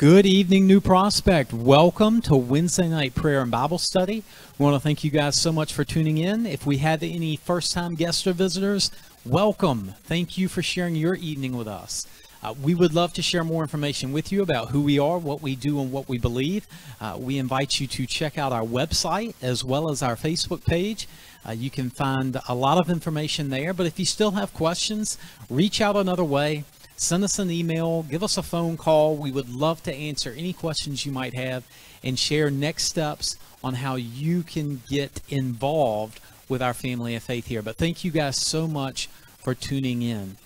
Good evening, New Prospect. Welcome to Wednesday night prayer and Bible study. We want to thank you guys so much for tuning in. If we had any first time guests or visitors, welcome. Thank you for sharing your evening with us. Uh, we would love to share more information with you about who we are, what we do, and what we believe. Uh, we invite you to check out our website as well as our Facebook page. Uh, you can find a lot of information there, but if you still have questions, reach out another way send us an email, give us a phone call. We would love to answer any questions you might have and share next steps on how you can get involved with our family of faith here. But thank you guys so much for tuning in.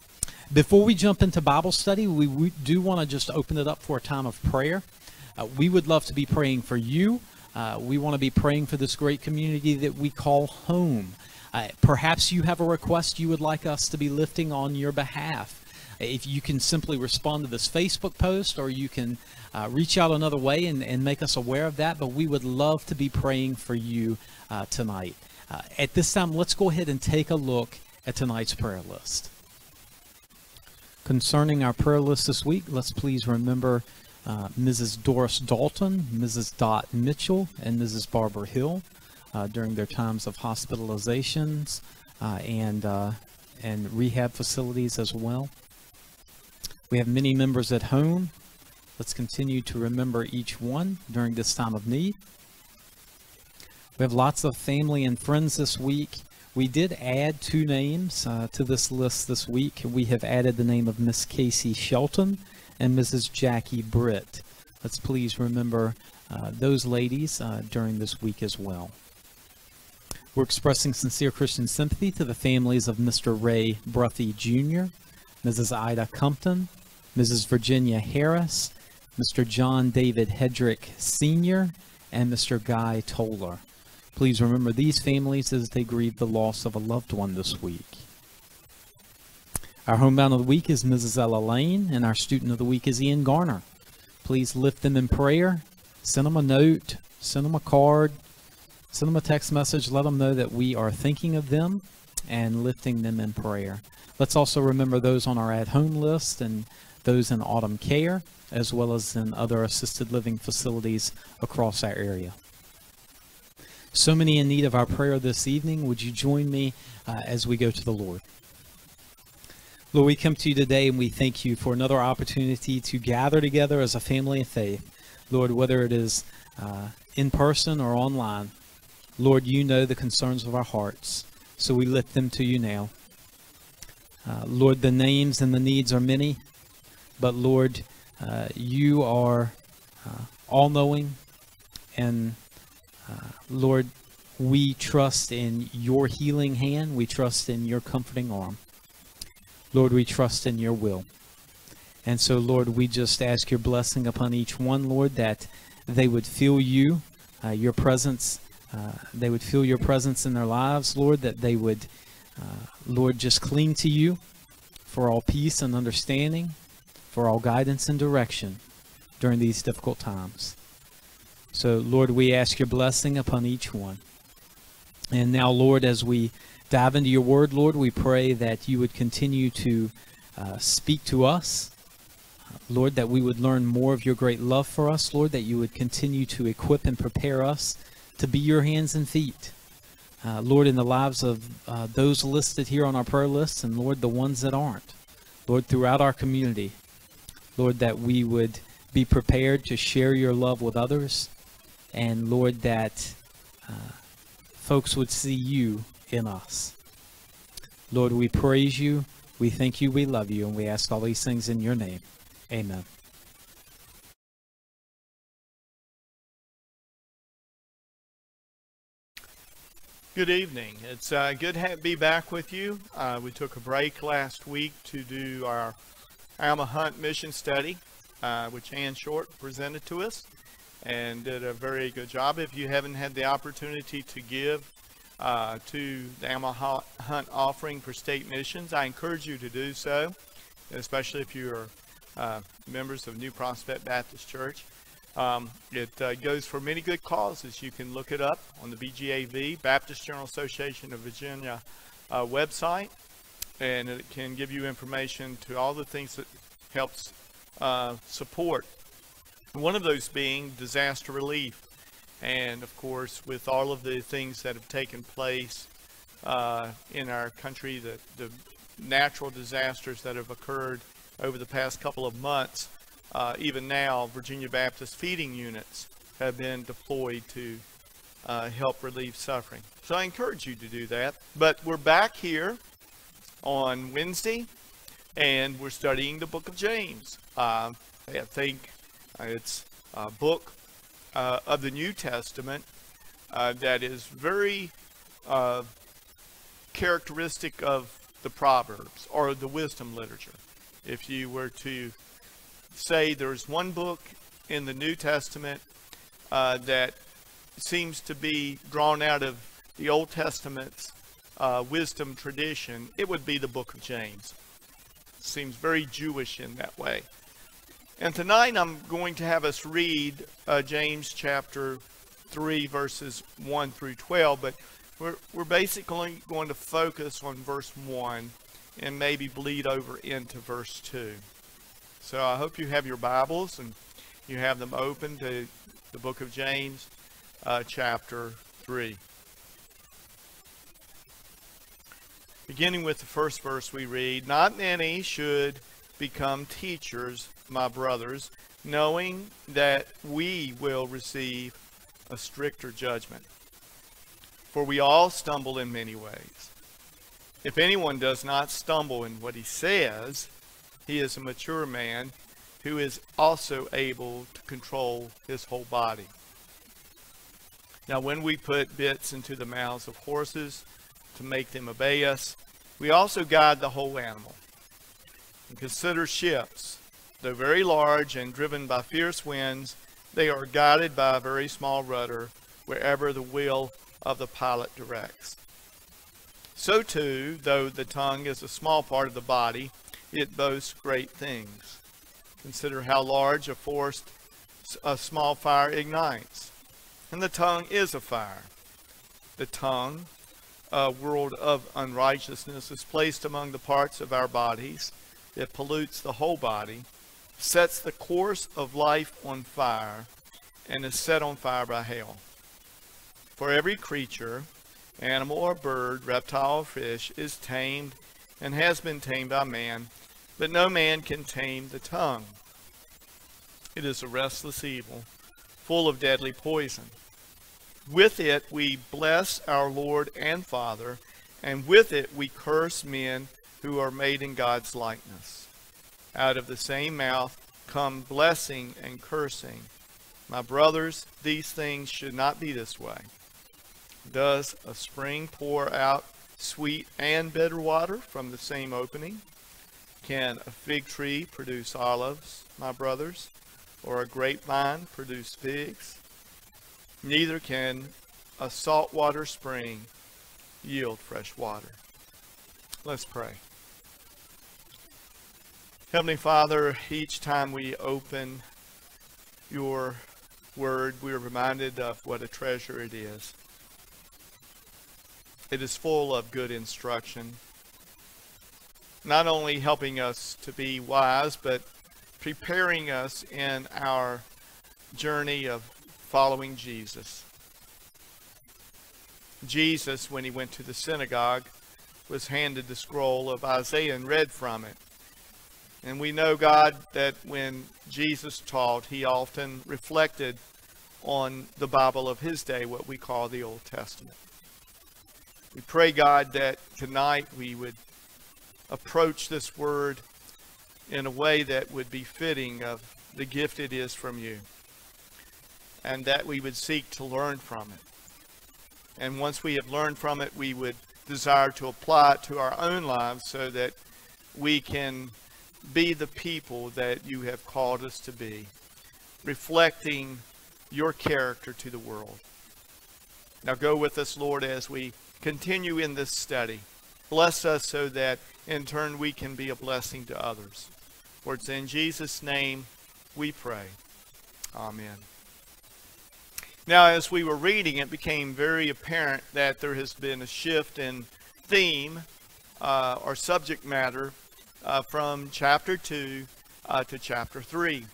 Before we jump into Bible study, we, do want to just open it up for a time of prayer. Uh, we would love to be praying for you. Uh, we want to be praying for this great community that we call home. Uh, perhaps you have a request you would like us to be lifting on your behalf. If you can simply respond to this Facebook post or you can uh, reach out another way and, and make us aware of that, but we would love to be praying for you uh, tonight. Uh, at this time, let's go ahead and take a look at tonight's prayer list. Concerning our prayer list this week, let's please remember uh, Mrs. Doris Dalton, Mrs. Dot Mitchell, and Mrs. Barbara Hill uh, during their times of hospitalizations uh, and and rehab facilities as well. We have many members at home. Let's continue to remember each one during this time of need. We have lots of family and friends this week. We did add two names uh, to this list this week. We have added the name of Miss Casey Shelton and Mrs. Jackie Britt. Let's please remember uh, those ladies uh, during this week as well. We're expressing sincere Christian sympathy to the families of Mr. Ray Bruffy Jr., Mrs. Ida Compton, Mrs. Virginia Harris, Mr. John David Hedrick Sr., and Mr. Guy Toller. Please remember these families as they grieve the loss of a loved one this week. Our homebound of the week is Mrs. Ella Lane, and our student of the week is Ian Garner. Please lift them in prayer. Send them a note, send them a card, send them a text message. Let them know that we are thinking of them and lifting them in prayer. Let's also remember those on our at home list and those in autumn care, as well as in other assisted living facilities across our area. So many in need of our prayer this evening. Would you join me uh, as we go to the Lord? Lord, we come to you today and we thank you for another opportunity to gather together as a family of faith. Lord, whether it is uh, in person or online, Lord, you know the concerns of our hearts. So we lift them to you now. Uh, Lord, the names and the needs are many, but Lord, uh, you are uh, all knowing, and uh, Lord, we trust in your healing hand, we trust in your comforting arm. Lord, we trust in your will. And so, Lord, we just ask your blessing upon each one, Lord, that they would feel you, uh, your presence. They would feel your presence in their lives, Lord, that they would uh, Lord, just cling to you for all peace and understanding, for all guidance and direction during these difficult times. So, Lord, we ask your blessing upon each one. And now, Lord, as we dive into your word, Lord, we pray that you would continue to uh, speak to us. Lord, that we would learn more of your great love for us, Lord, that you would continue to equip and prepare us to be your hands and feet uh, Lord, in the lives of uh, those listed here on our prayer list, and Lord, the ones that aren't. Lord, throughout our community, Lord, that we would be prepared to share your love with others, and Lord, that uh, folks would see you in us. Lord, we praise you, we thank you, we love you, and we ask all these things in your name. Amen. Good evening. It's uh, good to be back with you. Uh, we took a break last week to do our Alma Hunt mission study, uh, which Ann Short presented to us and did a very good job. If you haven't had the opportunity to give uh, to the Alma Hunt offering for state missions, I encourage you to do so, especially if you are uh, members of New Prospect Baptist Church. Um, it uh, goes for many good causes. You can look it up on the BGAV, Baptist General Association of Virginia uh, website, and it can give you information to all the things that helps uh, support One of those being disaster relief. And of course, with all of the things that have taken place uh, in our country, the, the natural disasters that have occurred over the past couple of months, uh, even now, Virginia Baptist feeding units have been deployed to uh, help relieve suffering. So I encourage you to do that. But we're back here on Wednesday, and we're studying the book of James. Uh, I think it's a book uh, of the New Testament uh, that is very uh, characteristic of the Proverbs or the wisdom literature. If you were to say there's one book in the New Testament uh, that seems to be drawn out of the Old Testament's uh, wisdom tradition, it would be the book of James. Seems very Jewish in that way. And tonight I'm going to have us read uh, James chapter 3, verses 1 through 12, but we're, we're basically going to focus on verse 1 and maybe bleed over into verse 2. So I hope you have your Bibles and you have them open to the book of James, uh, chapter 3. Beginning with the first verse we read, Not many should become teachers, my brothers, knowing that we will receive a stricter judgment. For we all stumble in many ways. If anyone does not stumble in what he says, he is a mature man who is also able to control his whole body. Now, when we put bits into the mouths of horses to make them obey us, we also guide the whole animal. And consider ships. Though very large and driven by fierce winds, they are guided by a very small rudder wherever the will of the pilot directs. So too, though the tongue is a small part of the body, it boasts great things. Consider how large a forest a small fire ignites. And the tongue is a fire. The tongue, a world of unrighteousness, is placed among the parts of our bodies. It pollutes the whole body, sets the course of life on fire, and is set on fire by hell. For every creature, animal or bird, reptile or fish, is tamed and has been tamed by man, but no man can tame the tongue. It is a restless evil, full of deadly poison. With it we bless our Lord and Father, and with it we curse men who are made in God's likeness. Out of the same mouth come blessing and cursing. My brothers, these things should not be this way. Does a spring pour out sweet and bitter water from the same opening? Can a fig tree produce olives, my brothers, or a grapevine produce figs? Neither can a saltwater spring yield fresh water. Let's pray. Heavenly Father, each time we open your word, we are reminded of what a treasure it is. It is full of good instruction, not only helping us to be wise, but preparing us in our journey of following Jesus. Jesus, when he went to the synagogue, was handed the scroll of Isaiah and read from it. And we know, God, that when Jesus taught, he often reflected on the Bible of his day, what we call the Old Testament. We pray, God, that tonight we would approach this word in a way that would be fitting of the gift it is from you, and that we would seek to learn from it. And once we have learned from it, we would desire to apply it to our own lives so that we can be the people that you have called us to be, reflecting your character to the world. Now go with us, Lord, as we continue in this study. Bless us so that in turn we can be a blessing to others. For it's in Jesus' name we pray. Amen. Now, as we were reading, it became very apparent that there has been a shift in theme uh, or subject matter uh, from chapter 2 uh, to chapter 3.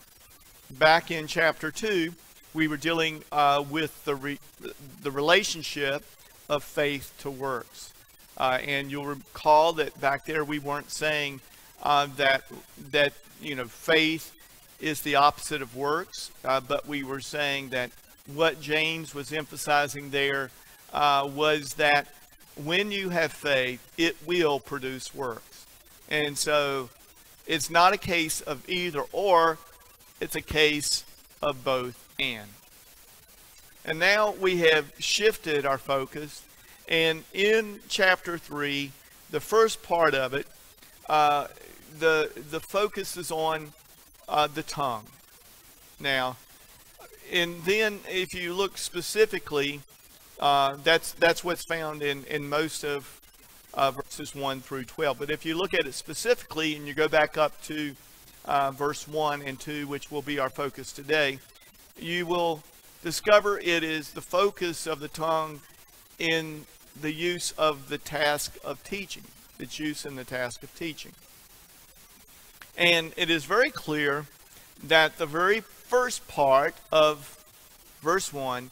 back in chapter 2, we were dealing uh, with the, re- the relationship of faith to works. Uh, and you'll recall that back there we weren't saying uh, that, that, you know, faith is the opposite of works, uh, but we were saying that what James was emphasizing there uh, was that when you have faith, it will produce works. And so it's not a case of either or, it's a case of both and. And now we have shifted our focus, and in chapter 3, the first part of it, uh, the, the focus is on uh, the tongue. Now, and then if you look specifically, uh, that's that's what's found in in most of uh, verses 1 through 12. But if you look at it specifically and you go back up to uh, verse 1 and 2, which will be our focus today, you will discover it is the focus of the tongue in the use of the task of teaching, its use in the task of teaching. And it is very clear that the very first part of verse 1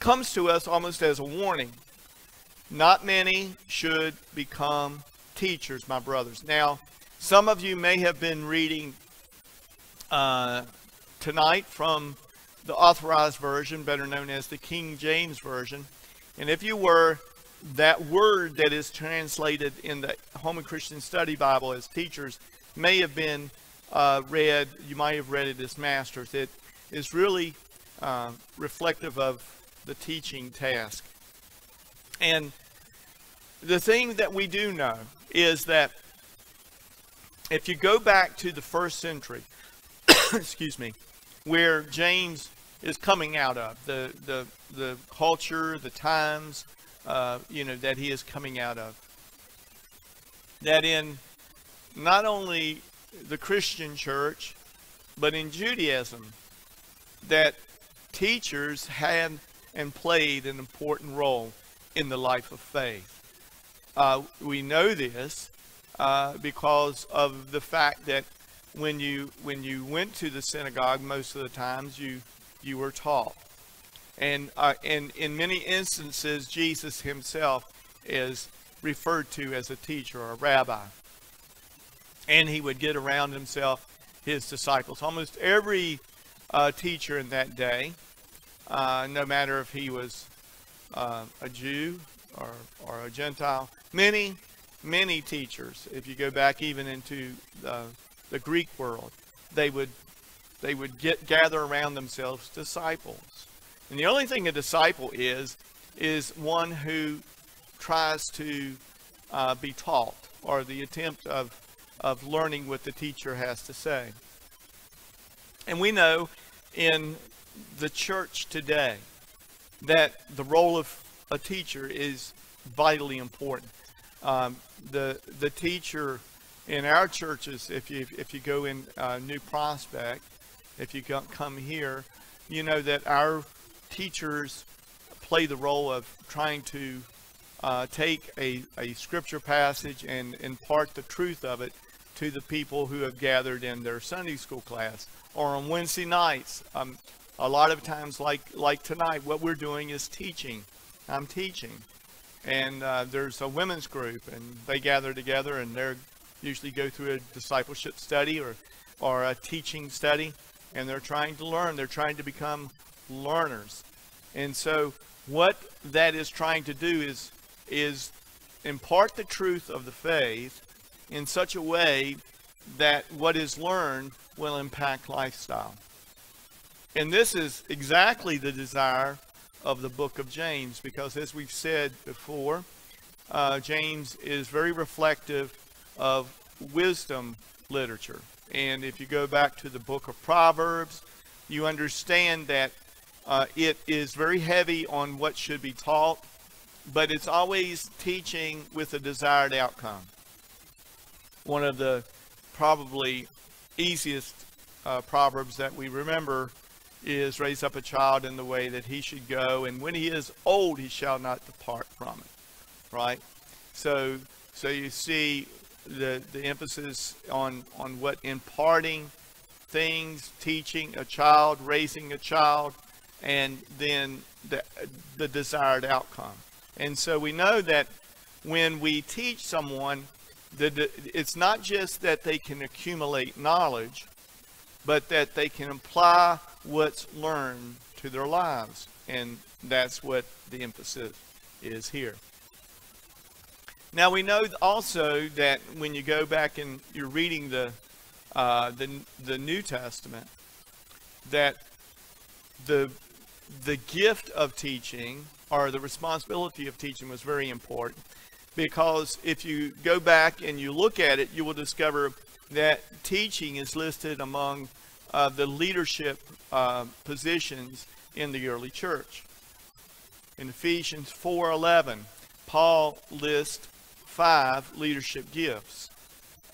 comes to us almost as a warning. Not many should become teachers, my brothers. Now, some of you may have been reading uh, tonight from the authorized version, better known as the King James Version. And if you were, that word that is translated in the Holman Christian Study Bible as teachers may have been uh, read, you might have read it as masters. It is really uh, reflective of the teaching task. And the thing that we do know is that if you go back to the first century, excuse me, where James is coming out of, the, the, the culture, the times, uh, you know, that he is coming out of, that in not only the Christian church, but in Judaism, that teachers had and played an important role in the life of faith. Uh, we know this uh, because of the fact that when you when you went to the synagogue, most of the times you you were taught, and uh, and in many instances, Jesus himself is referred to as a teacher or a rabbi and he would get around himself his disciples. Almost every uh, teacher in that day, uh, no matter if he was uh, a Jew or, or a Gentile, many, many teachers, if you go back even into the, the Greek world, they would they would get gather around themselves disciples. And the only thing a disciple is is one who tries to uh, be taught or the attempt of of learning what the teacher has to say. And we know in the church today that the role of a teacher is vitally important. Um, the the teacher in our churches, if you if you go in uh, New Prospect, if you come here, you know that our teachers play the role of trying to uh, take a, a scripture passage and impart the truth of it to the people who have gathered in their Sunday school class or on Wednesday nights. Um, a lot of times, like like tonight, what we're doing is teaching. I'm teaching, and uh, there's a women's group, and they gather together, and they usually go through a discipleship study or or a teaching study, and they're trying to learn. They're trying to become learners, and so what that is trying to do is is impart the truth of the faith in such a way that what is learned will impact lifestyle. And this is exactly the desire of the book of James because, as we've said before, uh, James is very reflective of wisdom literature. And if you go back to the book of Proverbs, you understand that uh, it is very heavy on what should be taught, but it's always teaching with a desired outcome. One of the probably easiest uh, proverbs that we remember is raise up a child in the way that he should go and when he is old he shall not depart from it right? So so you see the the emphasis on on what imparting things, teaching a child, raising a child, and then the, the desired outcome. And so we know that when we teach someone, the, it's not just that they can accumulate knowledge, but that they can apply what's learned to their lives. And that's what the emphasis is here. Now we know also that when you go back and you're reading the uh, the the New Testament, that the the gift of teaching or the responsibility of teaching was very important because if you go back and you look at it, you will discover that teaching is listed among uh, the leadership uh, positions in the early church. In Ephesians 4:11, Paul lists five leadership gifts: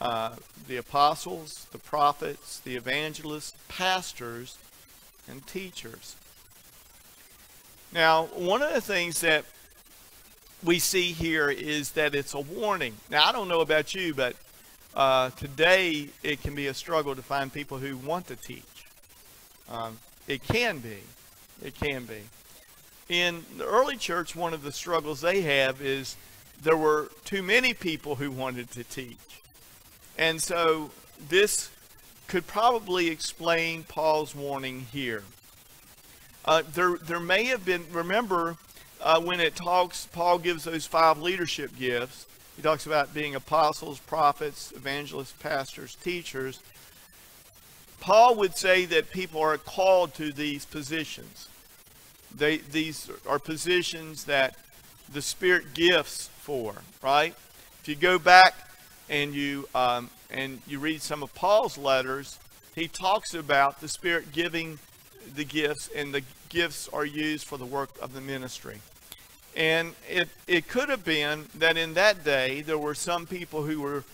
uh, the apostles, the prophets, the evangelists, pastors, and teachers. Now, one of the things that we see here is that it's a warning. Now, I don't know about you, but uh, today it can be a struggle to find people who want to teach. Um, it can be. It can be. In the early church, one of the struggles they have is there were too many people who wanted to teach. And so this could probably explain Paul's warning here. Uh, there, there may have been, remember, uh, when it talks, Paul gives those five leadership gifts. He talks about being apostles, prophets, evangelists, pastors, teachers. Paul would say that people are called to these positions. They, these are positions that the Spirit gifts for, right? If you go back and you um, and you read some of Paul's letters, he talks about the Spirit giving the gifts, and the gifts are used for the work of the ministry. And it, it could have been that in that day there were some people who were,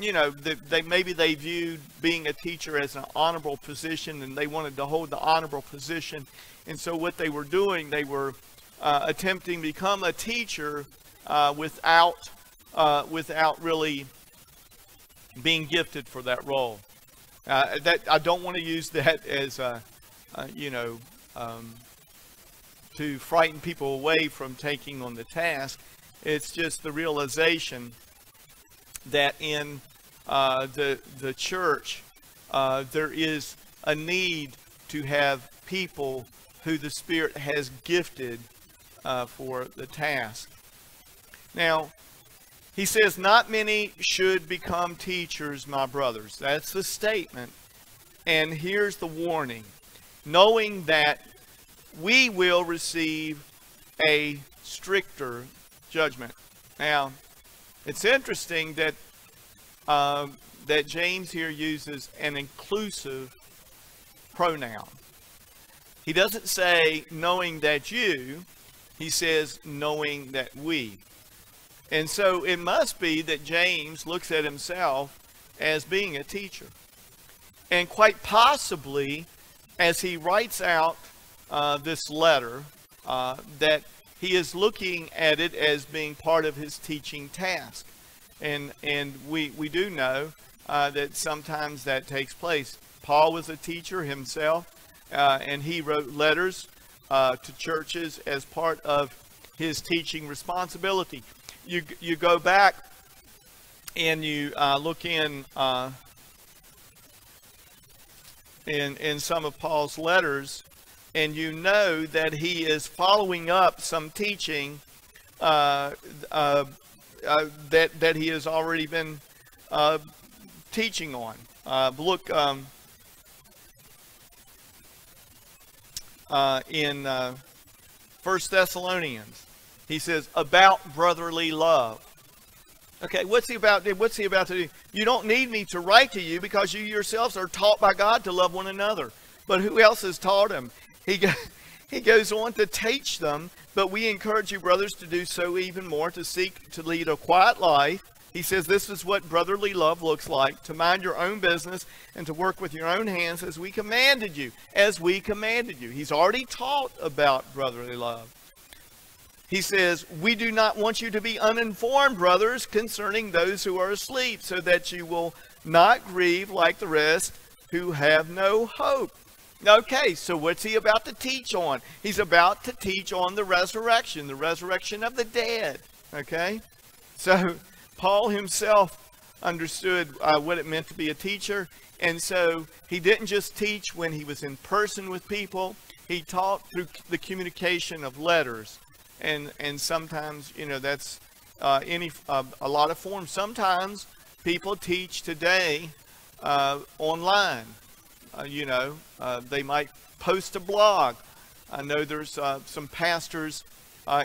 you know, they, they maybe they viewed being a teacher as an honorable position, and they wanted to hold the honorable position. And so what they were doing, they were uh, attempting to become a teacher uh, without uh, without really being gifted for that role. Uh, that I don't want to use that as a, uh, you know, um, to frighten people away from taking on the task. It's just the realization that in uh, the the church uh, there is a need to have people who the Spirit has gifted uh, for the task. Now, he says, Not many should become teachers, my brothers. That's the statement. And here's the warning knowing that we will receive a stricter judgment. Now, it's interesting that uh, that James here uses an inclusive pronoun. He doesn't say knowing that you, he says knowing that we. And so it must be that James looks at himself as being a teacher. And quite possibly, as he writes out uh, this letter, uh, that he is looking at it as being part of his teaching task. And, and we, we do know uh, that sometimes that takes place. Paul was a teacher himself, uh, and he wrote letters uh, to churches as part of his teaching responsibility. You, you go back and you uh, look in in, in some of Paul's letters, and you know that he is following up some teaching uh, uh, uh, that, that he has already been uh, teaching on. Uh, look um, uh, in First Thessalonians. He says, about brotherly love. Okay, what's he about? What's he about to do? You don't need me to write to you because you yourselves are taught by God to love one another. But who else has taught him? He, go, he goes on to teach them, but we encourage you, brothers, to do so even more, to seek to lead a quiet life. He says this is what brotherly love looks like to mind your own business and to work with your own hands as we commanded you. As we commanded you. He's already taught about brotherly love. He says, We do not want you to be uninformed, brothers, concerning those who are asleep, so that you will not grieve like the rest who have no hope. Okay, so what's he about to teach on? He's about to teach on the resurrection, the resurrection of the dead. Okay? So Paul himself understood uh, what it meant to be a teacher. And so he didn't just teach when he was in person with people, he taught through the communication of letters. And, and sometimes, you know, that's uh, any uh, a lot of forms. Sometimes people teach today uh, online. Uh, you know, uh, they might post a blog. I know there's uh, some pastors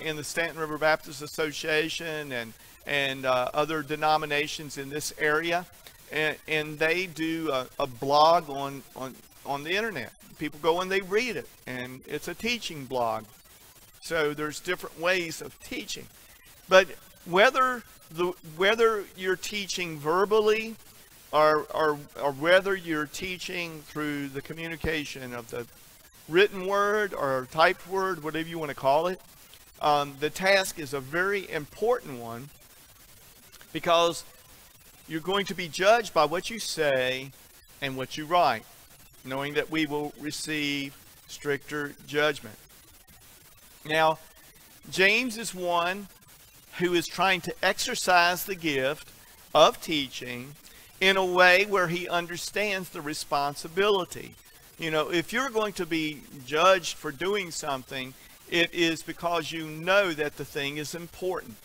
in the Staunton River Baptist Association and and other denominations in this area, and, and they do a, a blog on, on on the internet. People go and they read it, and it's a teaching blog. So there's different ways of teaching, but whether the whether you're teaching verbally or, or, or whether you're teaching through the communication of the written word or typed word, whatever you want to call it, um, the task is a very important one because you're going to be judged by what you say and what you write, knowing that we will receive stricter judgment. Now, James is one who is trying to exercise the gift of teaching in a way where he understands the responsibility. You know, if you're going to be judged for doing something, it is because you know that the thing is important.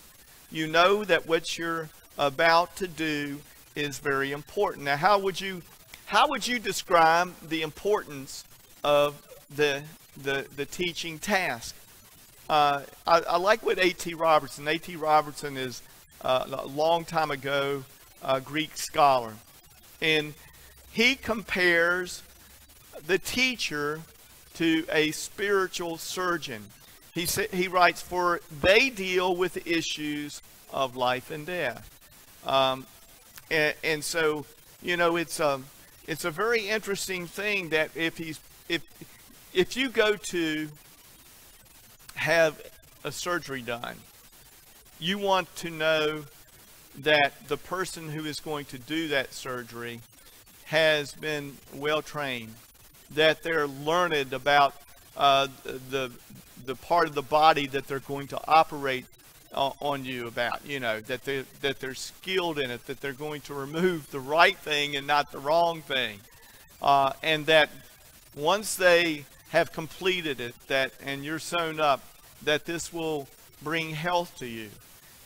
You know that what you're about to do is very important. Now, how would you how would you describe the importance of the the, the teaching task? Uh, I, I, like what A.T. Robertson. A.T. Robertson is uh, a long time ago a Greek scholar, and he compares the teacher to a spiritual surgeon. He sa- he writes, "For they deal with the issues of life and death," um, and, and so you know it's a um, it's a very interesting thing that if he's if if you go to have a surgery done, you want to know that the person who is going to do that surgery has been well trained, that they're learned about uh, the the part of the body that they're going to operate uh, on you about. You know that they that they're skilled in it, that they're going to remove the right thing and not the wrong thing, uh, and that once they have completed it, that and you're sewn up, that this will bring health to you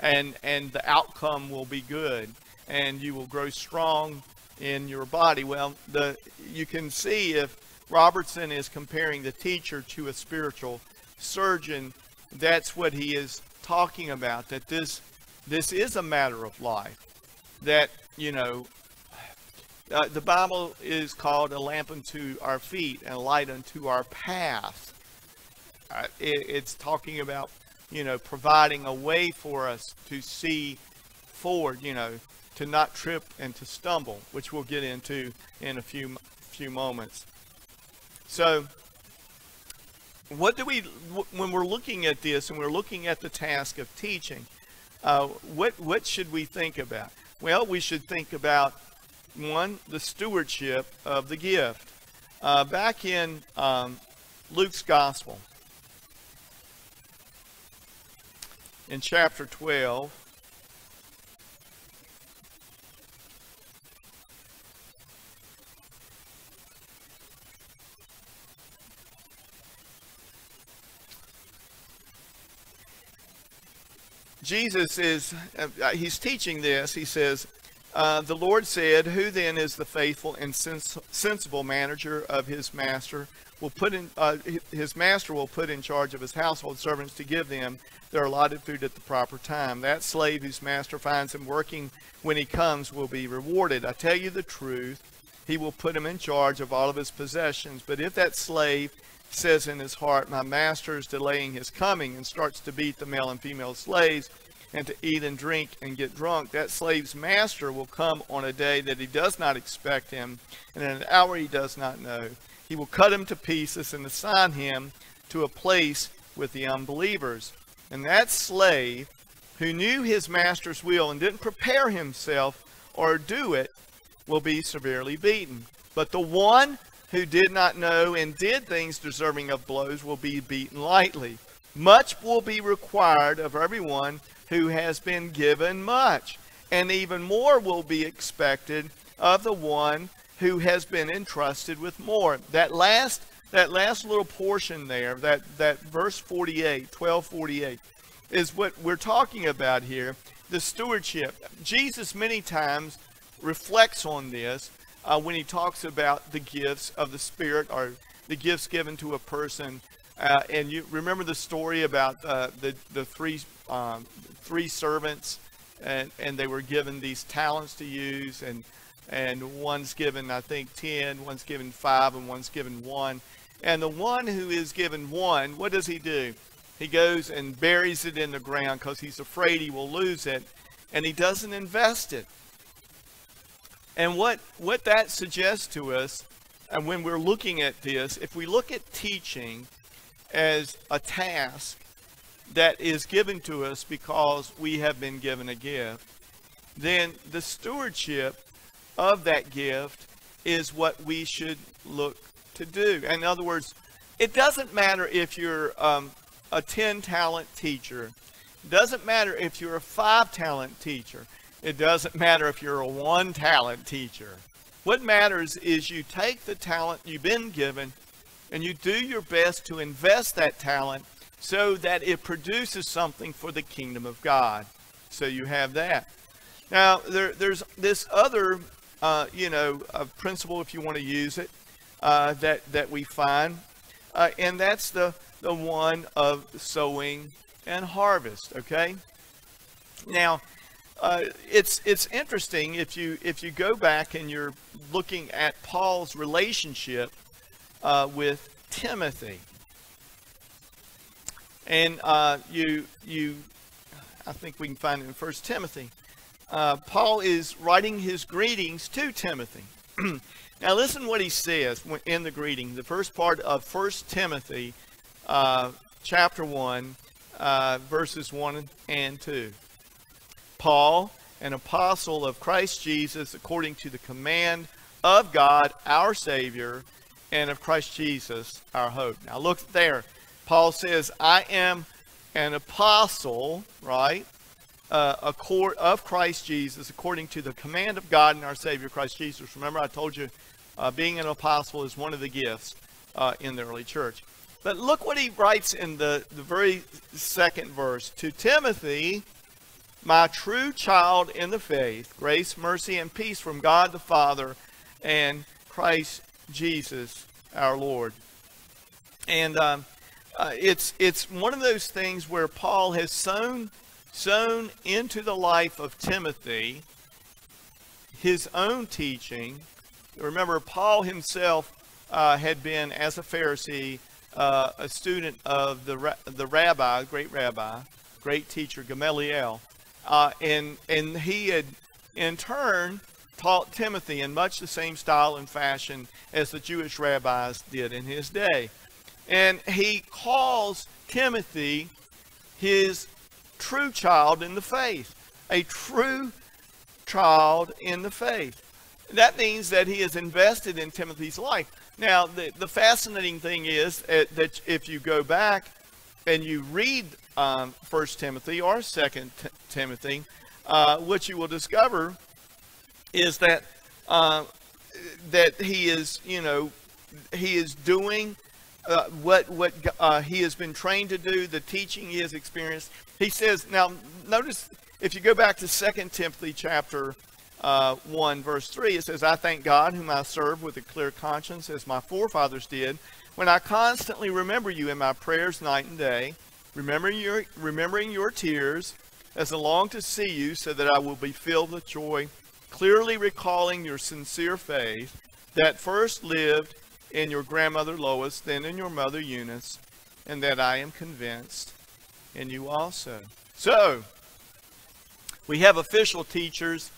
and and the outcome will be good and you will grow strong in your body. Well the you can see if robertson is comparing the teacher to a spiritual surgeon that's what he is talking about that this this is a matter of life that you know uh, the bible is called a lamp unto our feet and a light unto our path uh, it, it's talking about, you know, providing a way for us to see forward, you know, to not trip and to stumble, which we'll get into in a few few moments. So, what do we, when we're looking at this and we're looking at the task of teaching, uh, what what should we think about? Well, we should think about one, the stewardship of the gift. Uh, back in um, Luke's gospel, in chapter 12. Jesus is, uh, he's teaching this. He says, uh, The Lord said, Who then is the faithful and sens- sensible manager of his master? Will put in, uh, his master will put in charge of his household servants to give them their allotted food at the proper time. That slave whose master finds him working when he comes will be rewarded. I tell you the truth, he will put him in charge of all of his possessions. But if that slave says in his heart, My master is delaying his coming, and starts to beat the male and female slaves, and to eat and drink and get drunk, that slave's master will come on a day that he does not expect him, and in an hour he does not know. He will cut him to pieces and assign him to a place with the unbelievers. And that slave who knew his master's will and didn't prepare himself or do it will be severely beaten. But the one who did not know and did things deserving of blows will be beaten lightly. Much will be required of everyone who has been given much, and even more will be expected of the one who has been entrusted with more. That last that last little portion there, that, that verse 48, 1248, is what we're talking about here, the stewardship. Jesus many times reflects on this uh, when he talks about the gifts of the Spirit or the gifts given to a person. Uh, and you remember the story about uh, the, the three, um, three servants, and, and they were given these talents to use, and, and one's given, I think, 10, one's given 5, and one's given 1. And the one who is given 1, what does he do? He goes and buries it in the ground because he's afraid he will lose it, and he doesn't invest it. And what, what that suggests to us, and when we're looking at this, if we look at teaching as a task that is given to us because we have been given a gift, then the stewardship of that gift is what we should look to do. In other words, it doesn't matter if you're um, a 10 talent teacher, it doesn't matter if you're a five talent teacher, it doesn't matter if you're a one talent teacher. What matters is you take the talent you've been given and you do your best to invest that talent so that it produces something for the kingdom of God. So you have that. Now, there, there's this other, uh, you know, principle, if you want to use it, uh, that, that we find, uh, and that's the, the one of sowing and harvest, okay? Now, uh, it's it's interesting if you if you go back and you're looking at Paul's relationship uh, with Timothy, and uh, you you I think we can find it in First Timothy. Uh, Paul is writing his greetings to Timothy. now listen what he says in the greeting. The first part of First Timothy, uh, chapter one, uh, verses one and two. Paul, an apostle of Christ Jesus, according to the command of God, our Savior, and of Christ Jesus, our hope. Now look there. Paul says, I am an apostle, right? Uh, a court of Christ Jesus, according to the command of God and our Savior, Christ Jesus. Remember, I told you uh, being an apostle is one of the gifts uh, in the early church. But look what he writes in the, the very second verse. To Timothy, my true child in the faith, grace, mercy, and peace from God the Father and Christ Jesus our Lord. And um, uh, it's it's one of those things where Paul has sown sown into the life of Timothy his own teaching. Remember, Paul himself uh, had been, as a Pharisee, uh, a student of the the rabbi, great rabbi, great teacher Gamaliel. Uh, and, and he had, in turn, taught Timothy in much the same style and fashion as the Jewish rabbis did in his day. And he calls Timothy his true child in the faith, a true child in the faith. That means that he is invested in Timothy's life. Now, the, the fascinating thing is that if you go back and you read um, First Timothy or Second Timothy, uh, what you will discover is that uh, that he is, you know, he is doing uh, what what uh, he has been trained to do, the teaching he has experienced. He says, now notice if you go back to Second Timothy chapter uh, 1 verse 3 it says i thank god whom i serve with a clear conscience as my forefathers did when i constantly remember you in my prayers night and day remembering your, remembering your tears as I long to see you so that I will be filled with joy, clearly recalling your sincere faith that first lived in your grandmother Lois, then in your mother Eunice, and that I am convinced in you also. So, we have official teachers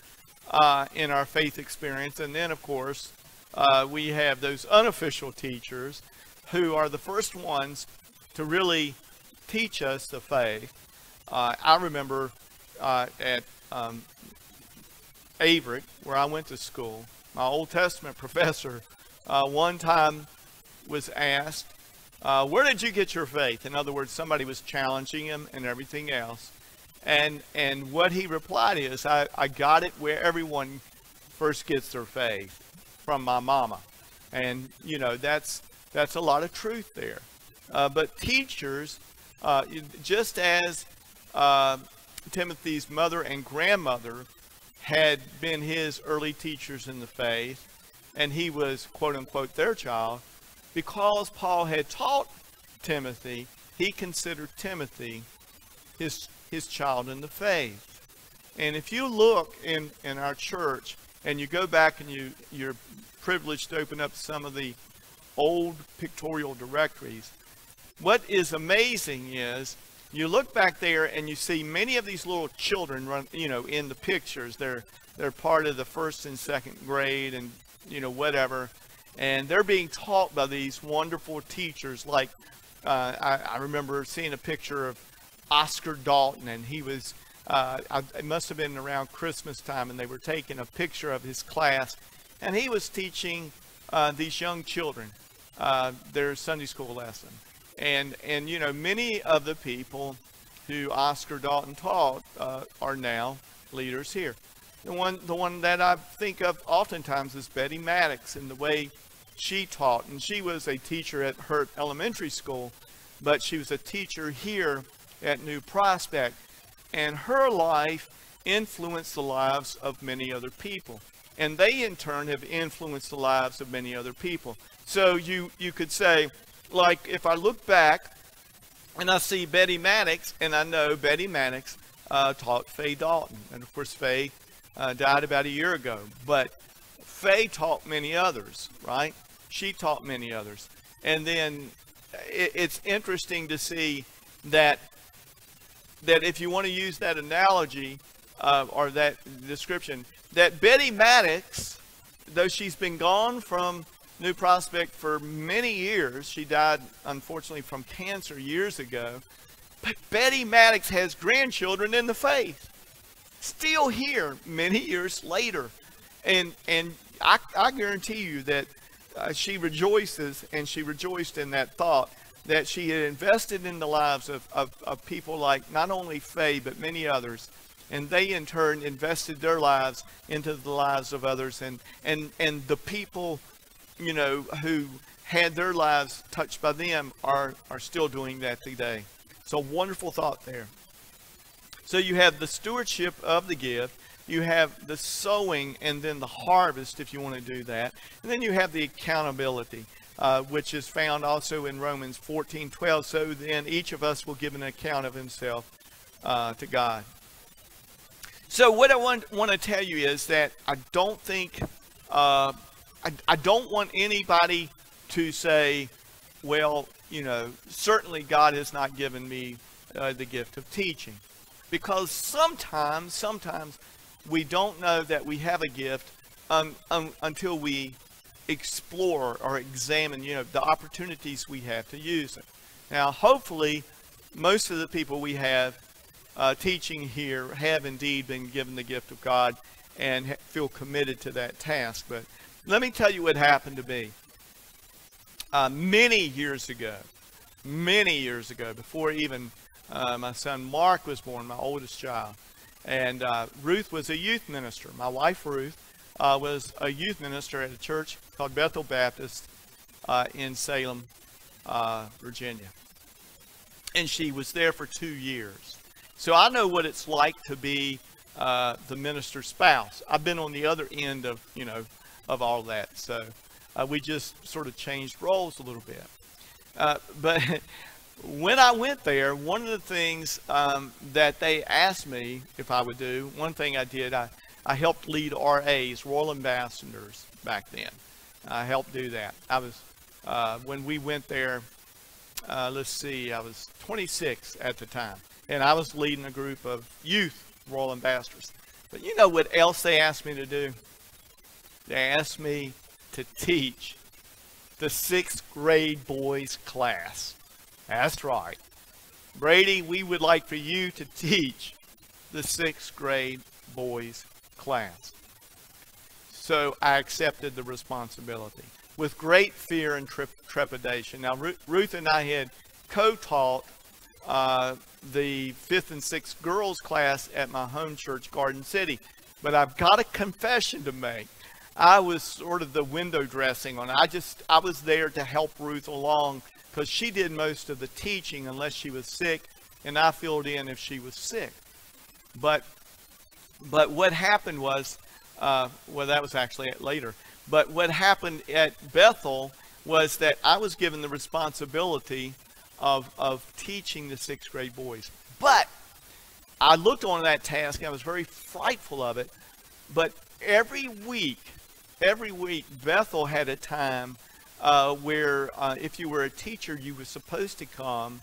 uh, in our faith experience, and then, of course, uh, we have those unofficial teachers who are the first ones to really teach us the faith. Uh, I remember uh, at um, Averett, where I went to school, my Old Testament professor, uh, one time was asked, uh, Where did you get your faith? In other words, somebody was challenging him and everything else. And, and what he replied is, I, I got it where everyone first gets their faith from my mama. And, you know, that's, that's a lot of truth there. Uh, but teachers, uh, just as uh, Timothy's mother and grandmother had been his early teachers in the faith, and he was, quote unquote, their child, because Paul had taught Timothy, he considered Timothy his, his child in the faith. And if you look in, in our church and you go back and you, you're privileged to open up some of the old pictorial directories, what is amazing is you look back there and you see many of these little children run, you know, in the pictures. They're they're part of the first and second grade and you know whatever, and they're being taught by these wonderful teachers. Like uh, I, I remember seeing a picture of Oscar Dalton, and he was. Uh, I, it must have been around Christmas time, and they were taking a picture of his class, and he was teaching uh, these young children uh, their Sunday school lesson. And, and you know, many of the people who Oscar Dalton taught uh, are now leaders here. The one, the one that I think of oftentimes is Betty Maddox and the way she taught. And she was a teacher at Hurt Elementary School, but she was a teacher here at New Prospect. And her life influenced the lives of many other people. And they, in turn, have influenced the lives of many other people. So you, you could say, like if I look back and I see Betty Maddox, and I know Betty Maddox uh, taught Faye Dalton. And of course, Faye uh, died about a year ago. But Faye taught many others, right? She taught many others. And then it, it's interesting to see that that if you want to use that analogy uh, or that description, that Betty Maddox, though she's been gone from New Prospect for many years. She died, unfortunately, from cancer years ago. But Betty Maddox has grandchildren in the faith, still here many years later. And, and I, I guarantee you that uh, she rejoices, and she rejoiced in that thought that she had invested in the lives of, of, of people like not only Faye, but many others and they in turn invested their lives into the lives of others and and and the people you know, who had their lives touched by them are, are still doing that today. So wonderful thought there. So you have the stewardship of the gift, you have the sowing, and then the harvest, if you want to do that. And then you have the accountability, uh, which is found also in Romans 14 12. So then each of us will give an account of himself uh, to God. So what I want, want to tell you is that I don't think uh, I, I don't want anybody to say, well, you know, certainly God has not given me uh, the gift of teaching. Because sometimes, sometimes we don't know that we have a gift um, um, until we explore or examine, you know, the opportunities we have to use it. Now, hopefully, most of the people we have uh, teaching here have indeed been given the gift of God and feel committed to that task. But let me tell you what happened to me. Uh, many years ago, many years ago, before even uh, my son Mark was born, my oldest child, and uh, Ruth was a youth minister. My wife Ruth uh, was a youth minister at a church called Bethel Baptist uh, in Salem, uh, Virginia, and she was there for two years. So I know what it's like to be the minister's spouse. I've been on the other end of you know of all that. So uh, we just sort of changed roles a little bit. Uh, but when I went there, one of the things um, that they asked me if I would do, one thing I did, I, I helped lead RAs, Royal Ambassadors, back then. I helped do that. I was, uh, when we went there, uh, let's see, I was 26 at the time. And I was leading a group of youth Royal Ambassadors. But you know what else they asked me to do? They asked me to teach the sixth grade boys class. That's right. Brady, we would like for you to teach the sixth grade boys class. So I accepted the responsibility with great fear and trepidation. Now, Ruth and I had co taught uh, the fifth and sixth girls class at my home church, Garden City. But I've got a confession to make. I was sort of the window dressing on it. I just I was there to help Ruth along because she did most of the teaching unless she was sick, and I filled in if she was sick. But but what happened was, uh, well, that was actually later. But what happened at Bethel was that I was given the responsibility of of teaching the sixth grade boys. But I looked on that task. I was very frightful of it. But every week every week Bethel had a time uh, where uh, if you were a teacher, you were supposed to come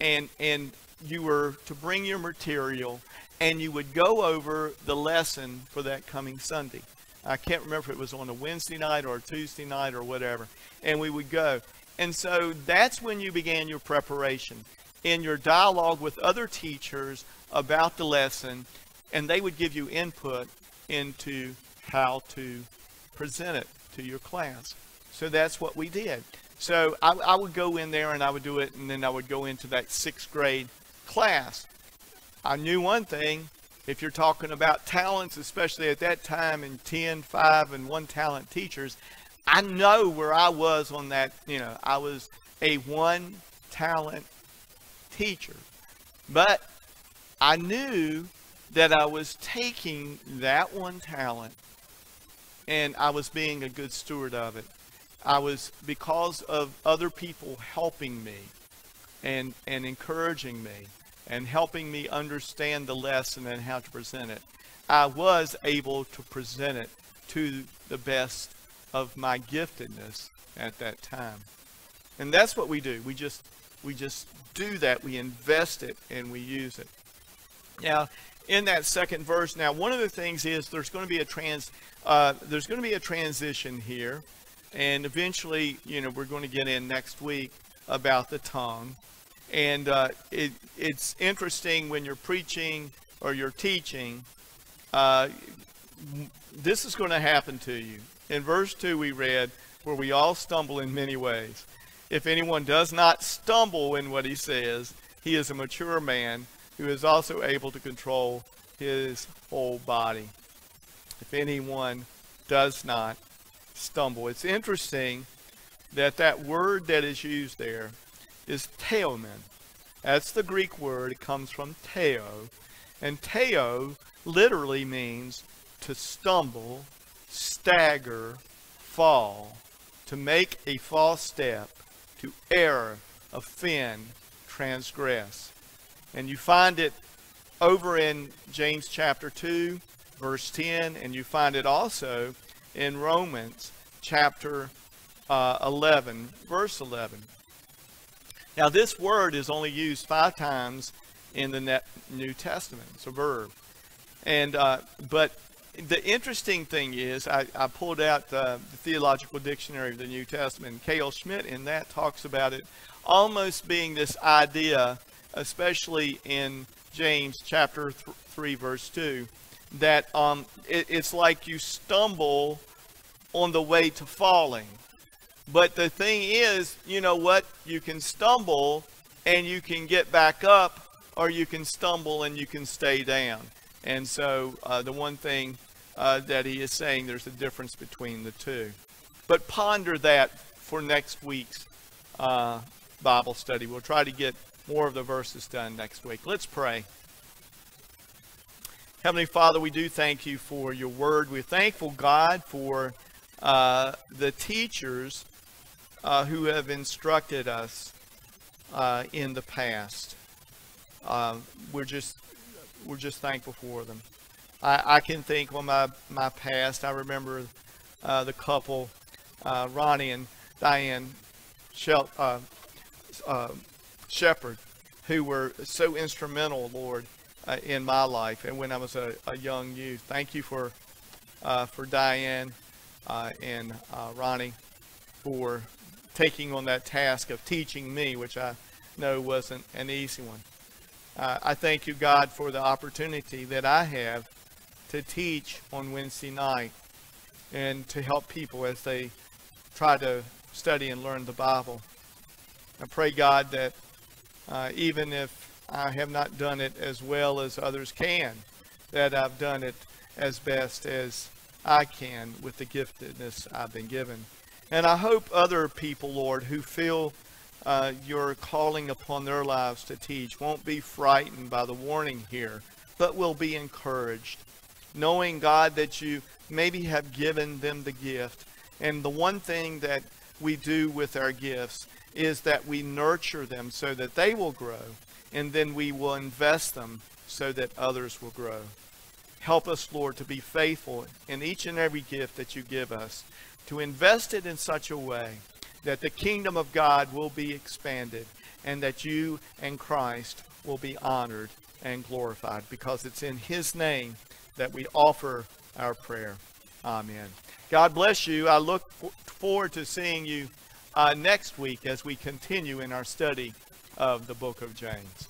and and you were to bring your material and you would go over the lesson for that coming Sunday. I can't remember if it was on a Wednesday night or a Tuesday night or whatever. And we would go. And so that's when you began your preparation in your dialogue with other teachers about the lesson, and they would give you input into how to present it to your class. So that's what we did. So I, I, would go in there and I would do it, and then I would go into that sixth grade class. I knew one thing. If you're talking about talents, especially at that time in 10, 5, and 1 talent teachers, I know where I was on that. You know, I was a one talent teacher. But I knew that I was taking that one talent and I was being a good steward of it. I was because of other people helping me and and encouraging me and helping me understand the lesson and how to present it. I was able to present it to the best of my giftedness at that time. And that's what we do. We just we just do that. We invest it and we use it. Now, in that second verse, now one of the things is there's going to be a trans uh, there's going to be a transition here, and eventually, you know, we're going to get in next week about the tongue. And uh, it, it's interesting when you're preaching or you're teaching, uh, this is going to happen to you. In verse 2, we read, where we all stumble in many ways. If anyone does not stumble in what he says, he is a mature man who is also able to control his whole body if anyone does not stumble. It's interesting that that word that is used there is ptaiomen. That's the Greek word. It comes from ptaio. And ptaio literally means to stumble, stagger, fall, to make a false step, to err, offend, transgress. And you find it over in James chapter 2 verse 10, and you find it also in Romans chapter uh, 11, verse 11. Now, this word is only used five times in the New Testament. It's a verb. And, uh, but the interesting thing is, I, I pulled out uh, the Theological Dictionary of the New Testament. K.L. Schmidt in that talks about it almost being this idea, especially in James chapter th- 3, verse 2, that um, it, it's like you stumble on the way to falling. But the thing is, you know what? You can stumble and you can get back up, or you can stumble and you can stay down. And so uh, the one thing uh, that he is saying, there's a difference between the two. But ponder that for next week's uh, Bible study. We'll try to get more of the verses done next week. Let's pray. Heavenly Father, we do thank you for your word. We're thankful, God, for uh, the teachers uh, who have instructed us uh, in the past. Um, we're just we're just thankful for them. I, I can think on my my past. I remember uh, the couple, uh, Ronnie and Diane Shel- uh, Shepherd, who were so instrumental, Lord uh, in my life and when I was a, a young youth. Thank you for uh, for Diane uh, and uh, Ronnie for taking on that task of teaching me, which I know wasn't an easy one. Uh, I thank you, God, for the opportunity that I have to teach on Wednesday night. and to help people as they try to study and learn the Bible. I pray, God, that uh, even if I have not done it as well as others can, that I've done it as best as I can with the giftedness I've been given. And I hope other people, Lord, who feel uh, your calling upon their lives to teach won't be frightened by the warning here, but will be encouraged, knowing, God, that you maybe have given them the gift. And the one thing that we do with our gifts is that we nurture them so that they will grow, and then we will invest them so that others will grow. Help us, Lord, to be faithful in each and every gift that you give us, to invest it in such a way that the kingdom of God will be expanded and that you and Christ will be honored and glorified because it's in his name that we offer our prayer. Amen. God bless you. I look forward to seeing you uh, next week as we continue in our study of the book of James.